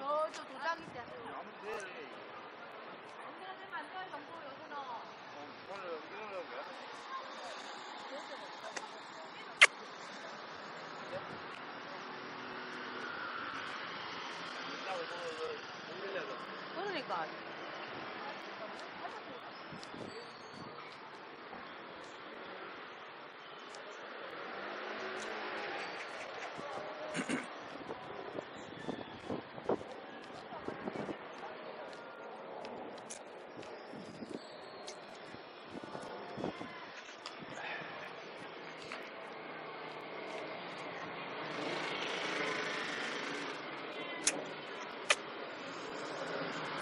저, 저 도장인데. 아무 데 언제나 되면 안 돼요, 정보 요새는. 오늘 バー。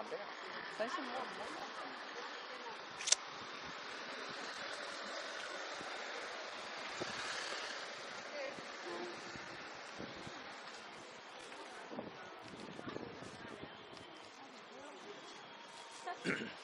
오면 안 돼. 관심 뭐 자,